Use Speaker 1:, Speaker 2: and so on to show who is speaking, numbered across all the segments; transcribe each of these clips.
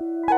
Speaker 1: you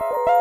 Speaker 1: you